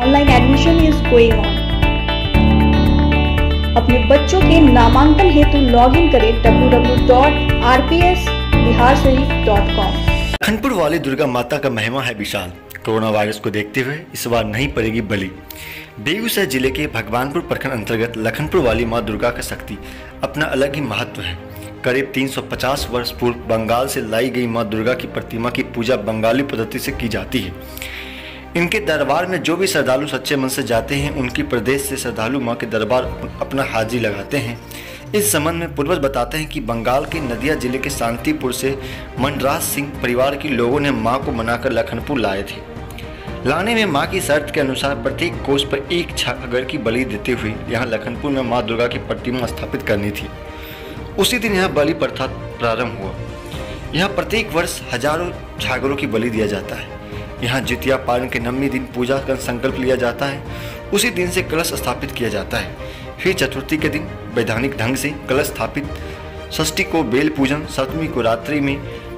Online admission is going on अपने बच्चों के नामांकन हेतु लॉग इन करें www.rpsbiharserif.com लखनपुर वाली दुर्गा माता का महिमा है विशाल। कोरोना वायरस को देखते हुए इस बार नहीं पड़ेगी बलि। बेगूसराय ज़िले के भगवानपुर प्रखंड अंतर्गत लखनपुर वाली माँ दुर्गा का शक्ति अपना अलग ही महत्व है। करीब 350 वर्ष पूर्व बंगाल से लाई गई माँ दुर्गा की प्रतिमा की पूजा बंगाली पद्धति से की जाती है। इनके दरबार में जो भी श्रद्धालु सच्चे मन से जाते हैं, उनकी प्रदेश से श्रद्धालु माँ के दरबार अपना हाजिरी लगाते हैं। इस संबंध में पूर्वज बताते हैं कि बंगाल के नदिया ज़िले के शांतिपुर से मनराज सिंह परिवार के लोगों ने माँ को मनाकर लखनपुर लाए थे। लाने में माँ की शर्त के अनुसार प्रत्येक कोष पर एक छागर की बलि देते हुए यहाँ लखनपुर में माँ दुर्गा की प्रतिमा स्थापित करनी थी। उसी दिन यहाँ बलि प्रथा प्रारंभ हुआ। यहाँ प्रत्येक वर्ष हज़ारों छागरों की बलि दिया जाता है। यहाँ जितिया पालन के नवमी दिन पूजा का संकल्प लिया जाता है। उसी दिन से कलश स्थापित किया जाता है। फिर चतुर्थी के दिन वैधानिक ढंग से कलश स्थापित। षष्ठी को बेल पूजन, सप्तमी को रात्रि में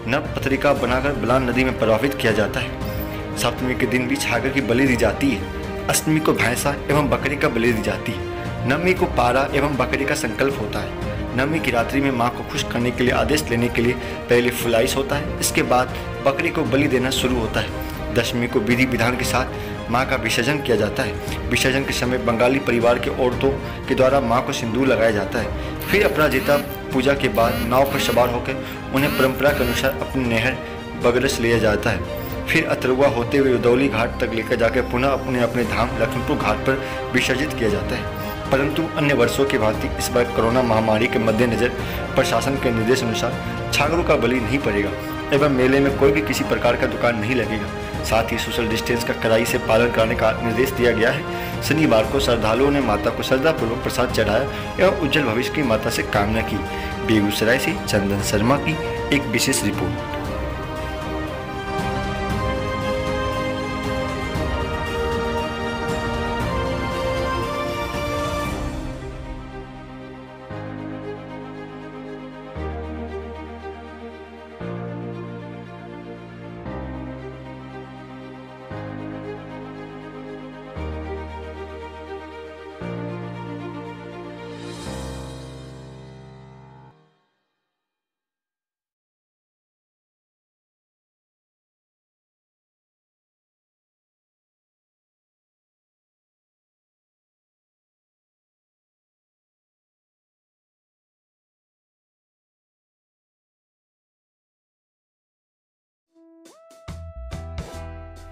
नव पत्रिका बनाकर बलान नदी में प्रवाहित किया जाता है। सप्तमी के दिन भी छागर की बलि दी जाती है। अष्टमी को भैंसा एवं बकरी का बलि दी जाती है। नवमी को पारा एवं बकरी का संकल्प होता है। नवमी की रात्रि में माँ को खुश करने के लिए आदेश लेने के लिए पहले फुलाइश होता है। इसके बाद बकरी को बलि देना शुरू होता है। दशमी को विधि विधान के साथ माँ का विसर्जन किया जाता है। विसर्जन के समय बंगाली परिवार के औरतों के द्वारा माँ को सिंदूर लगाया जाता है। फिर अपराजिता पूजा के बाद नाव पर सवार होकर उन्हें परंपरा के अनुसार अपने नहर बगरस लिया जाता है। फिर अतरुआ होते हुए उदौली घाट तक लेकर जाकर पुनः अपने अपने धाम लखनपुर घाट पर विसर्जित किया जाता है। परंतु अन्य वर्षों की भांति इस बार कोरोना महामारी के मद्देनजर प्रशासन के निर्देश अनुसार छागरों का बलि नहीं पड़ेगा एवं मेले में कोई भी किसी प्रकार का दुकान नहीं लगेगा। साथ ही सोशल डिस्टेंस का कड़ाई से पालन कराने का निर्देश दिया गया है। शनिवार को श्रद्धालुओं ने माता को श्रद्धापूर्वक प्रसाद चढ़ाया एवं उज्जवल भविष्य की माता से कामना की। बेगूसराय से चंदन शर्मा की एक विशेष report.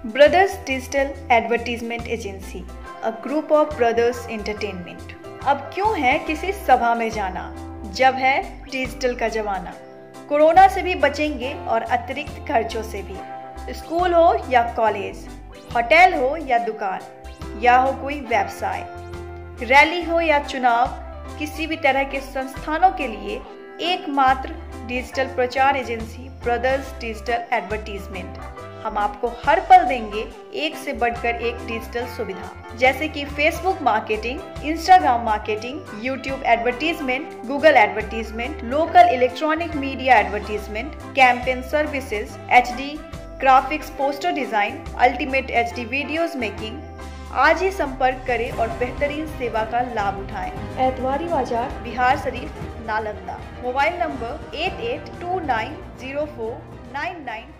Brothers Digital Advertisement Agency, a group of brothers entertainment. अब क्यों है किसी सभा में जाना? जब है डिजिटल का जमाना। कोरोना से भी बचेंगे और अतिरिक्त खर्चों से भी। स्कूल हो या कॉलेज होटल हो या दुकान या हो कोई व्यवसाय। रैली हो या चुनाव किसी भी तरह के संस्थानों के लिए एकमात्र डिजिटल प्रचार एजेंसी ब्रदर्स डिजिटल एडवर्टीजमेंट हम आपको हर पल देंगे एक से बढ़कर एक डिजिटल सुविधा। जैसे कि Facebook marketing Instagram marketing YouTube advertisement Google advertisement local electronic media advertisement campaign services H graphics poster design ultimate H videos making आज ही संपर्क करें और बेहतरीन सेवा का लाभ उठाएँ। Etwari Bazar Bihar Sharif Nalanda. Mobile number eight eight two nine zero four nine nine